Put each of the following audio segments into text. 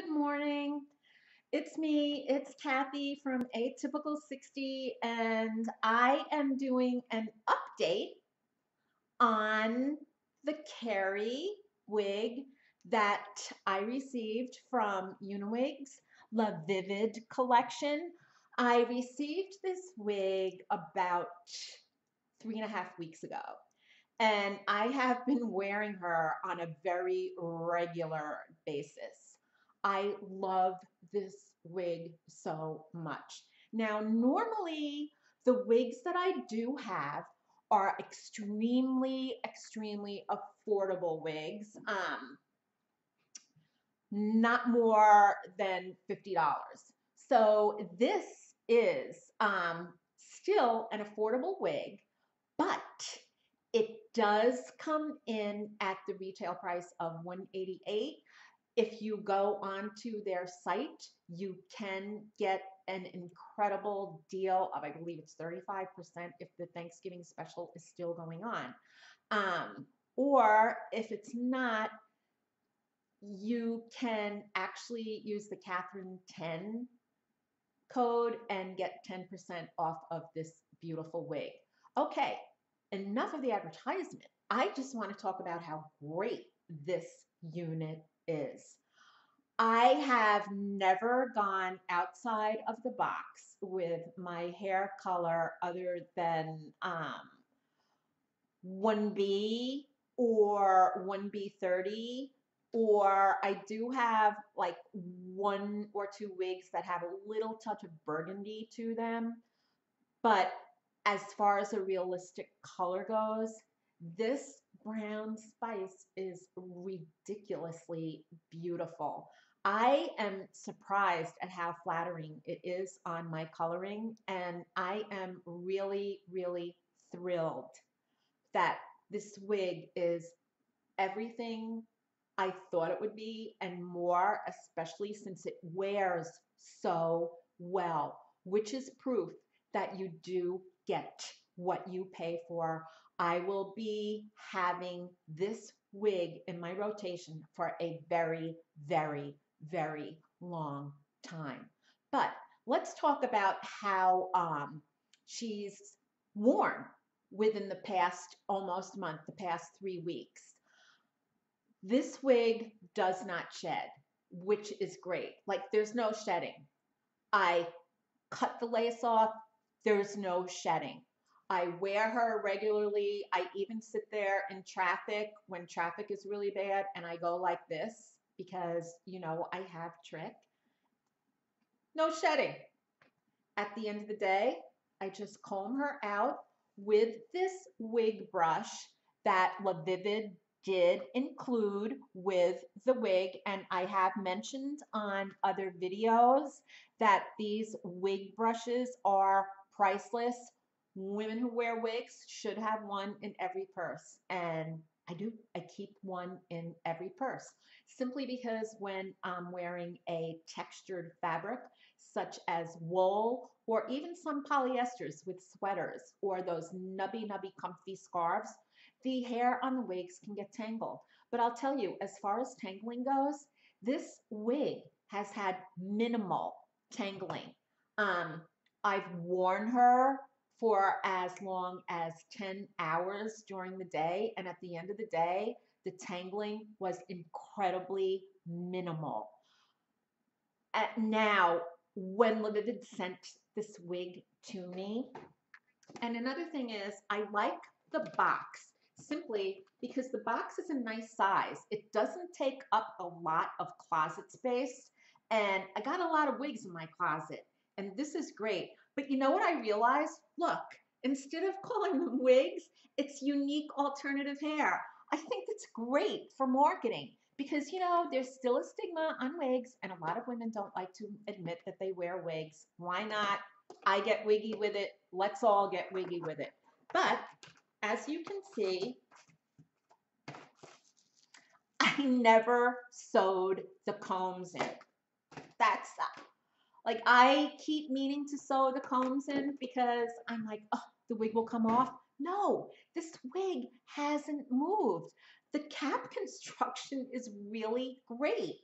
Good morning. It's me, it's Kathy from Atypical 60, and I am doing an update on the Carrie wig that I received from Uniwig's La Vivid collection. I received this wig about three and a half weeks ago, and I have been wearing her on a very regular basis. I love this wig so much. Now, normally the wigs that I do have are extremely, extremely affordable wigs. Um, not more than $50. So this is um, still an affordable wig, but it does come in at the retail price of 188 if you go onto their site, you can get an incredible deal of, I believe it's 35% if the Thanksgiving special is still going on. Um, or if it's not, you can actually use the Catherine 10 code and get 10% off of this beautiful wig. Okay, enough of the advertisement. I just want to talk about how great this unit is. I have never gone outside of the box with my hair color other than um, 1B or 1B30 or I do have like one or two wigs that have a little touch of burgundy to them. But as far as a realistic color goes, this brown spice is ridiculously beautiful. I am surprised at how flattering it is on my coloring, and I am really, really thrilled that this wig is everything I thought it would be and more, especially since it wears so well, which is proof that you do get what you pay for. I will be having this wig in my rotation for a very, very, very long time. But let's talk about how um, she's worn within the past almost month, the past three weeks. This wig does not shed, which is great. Like there's no shedding. I cut the lace off, there's no shedding. I wear her regularly. I even sit there in traffic when traffic is really bad and I go like this because, you know, I have trich. No shedding. At the end of the day, I just comb her out with this wig brush that La Vivid did include with the wig and I have mentioned on other videos that these wig brushes are priceless women who wear wigs should have one in every purse. And I do. I keep one in every purse simply because when I'm wearing a textured fabric, such as wool or even some polyesters with sweaters or those nubby, nubby, comfy scarves, the hair on the wigs can get tangled. But I'll tell you, as far as tangling goes, this wig has had minimal tangling. Um, I've worn her for as long as 10 hours during the day. And at the end of the day, the tangling was incredibly minimal. At now, when Vivid sent this wig to me, and another thing is, I like the box simply because the box is a nice size. It doesn't take up a lot of closet space, and I got a lot of wigs in my closet, and this is great. But you know what I realized? Look, instead of calling them wigs, it's unique alternative hair. I think that's great for marketing because, you know, there's still a stigma on wigs, and a lot of women don't like to admit that they wear wigs. Why not? I get wiggy with it. Let's all get wiggy with it. But as you can see, I never sewed the combs in. That's like I keep meaning to sew the combs in because I'm like, oh, the wig will come off. No, this wig hasn't moved. The cap construction is really great.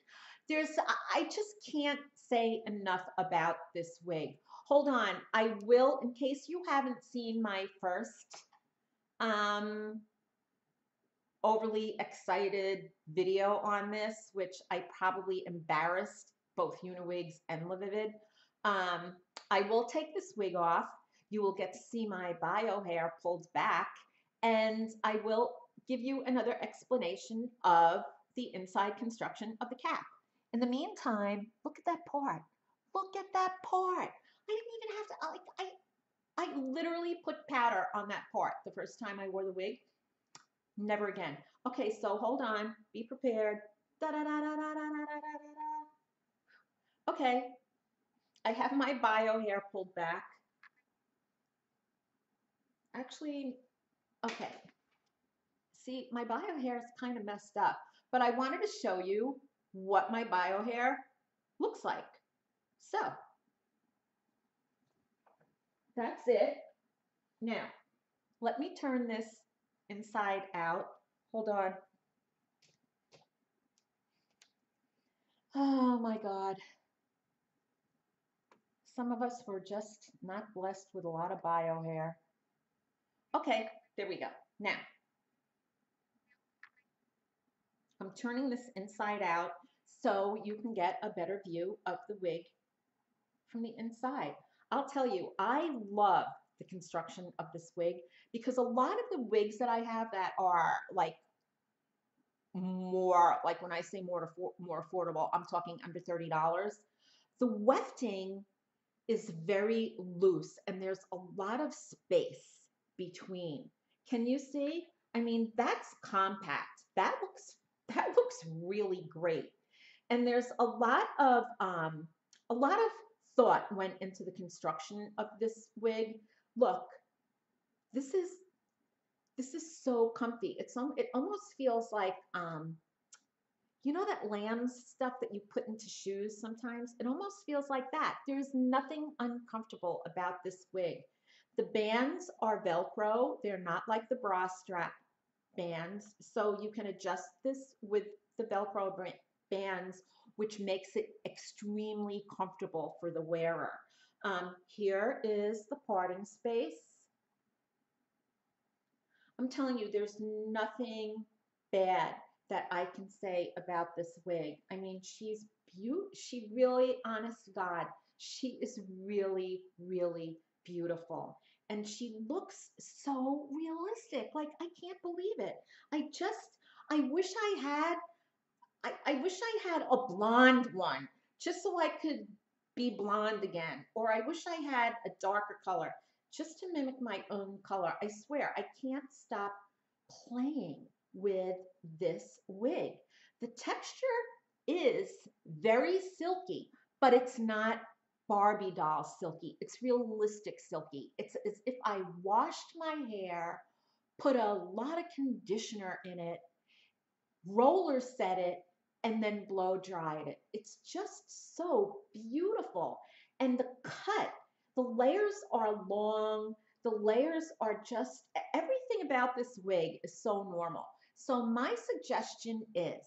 There's, I just can't say enough about this wig. Hold on, I will, in case you haven't seen my first um, overly excited video on this, which I probably embarrassed both Uniwigs and Lavivid. Um, I will take this wig off. You will get to see my bio hair pulled back, and I will give you another explanation of the inside construction of the cap. In the meantime, look at that part. Look at that part. I didn't even have to, I, I, I literally put powder on that part the first time I wore the wig. Never again. Okay, so hold on. Be prepared. Da, da, da, da, da, da, da, da, da. Okay. I have my bio hair pulled back. Actually, okay. See, my bio hair is kind of messed up, but I wanted to show you what my bio hair looks like. So, that's it. Now, let me turn this inside out. Hold on. Oh my God. Some of us were just not blessed with a lot of bio hair. Okay, there we go. Now, I'm turning this inside out so you can get a better view of the wig from the inside. I'll tell you, I love the construction of this wig because a lot of the wigs that I have that are like more, like when I say more, more affordable, I'm talking under $30. The wefting is very loose and there's a lot of space between. Can you see? I mean, that's compact. That looks, that looks really great. And there's a lot of, um, a lot of thought went into the construction of this wig. Look, this is this is so comfy. It's it almost feels like um you know that lambs stuff that you put into shoes sometimes? It almost feels like that. There's nothing uncomfortable about this wig. The bands are Velcro. They're not like the bra strap bands. So you can adjust this with the Velcro bands which makes it extremely comfortable for the wearer. Um, here is the parting space. I'm telling you, there's nothing bad that I can say about this wig. I mean, she's beautiful. She really, honest God, she is really, really beautiful. And she looks so realistic. Like, I can't believe it. I just, I wish I had I, I wish I had a blonde one just so I could be blonde again. Or I wish I had a darker color just to mimic my own color. I swear, I can't stop playing with this wig. The texture is very silky, but it's not Barbie doll silky. It's realistic silky. It's as if I washed my hair, put a lot of conditioner in it, roller set it, and then blow dried it. It's just so beautiful. And the cut, the layers are long, the layers are just, everything about this wig is so normal. So my suggestion is,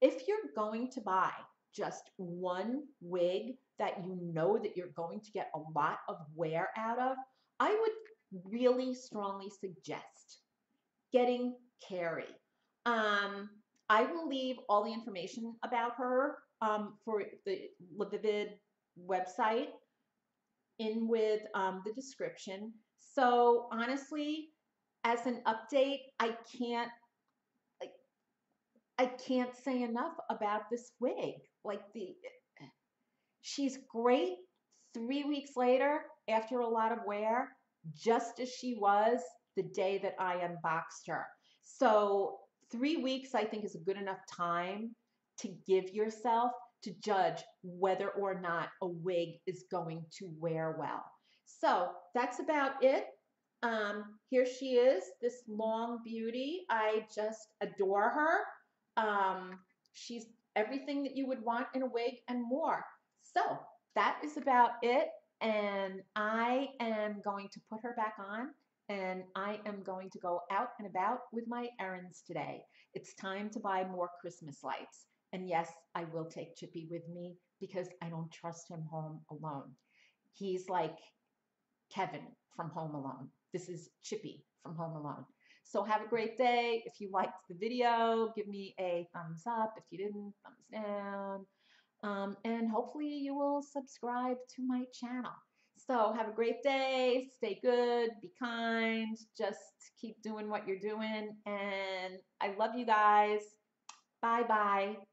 if you're going to buy just one wig that you know that you're going to get a lot of wear out of, I would really strongly suggest getting Carrie. Um, I will leave all the information about her um, for the Lavivid website in with um, the description. So honestly, as an update, I can't I can't say enough about this wig. Like the she's great. Three weeks later, after a lot of wear, just as she was the day that I unboxed her. So three weeks, I think, is a good enough time to give yourself to judge whether or not a wig is going to wear well. So that's about it. Um, here she is, this long beauty. I just adore her. Um, she's everything that you would want in a wig and more. So that is about it. And I am going to put her back on and I am going to go out and about with my errands today. It's time to buy more Christmas lights. And yes, I will take Chippy with me because I don't trust him home alone. He's like Kevin from Home Alone. This is Chippy from Home Alone. So have a great day. If you liked the video, give me a thumbs up. If you didn't, thumbs down. Um, and hopefully you will subscribe to my channel. So have a great day. Stay good. Be kind. Just keep doing what you're doing. And I love you guys. Bye bye.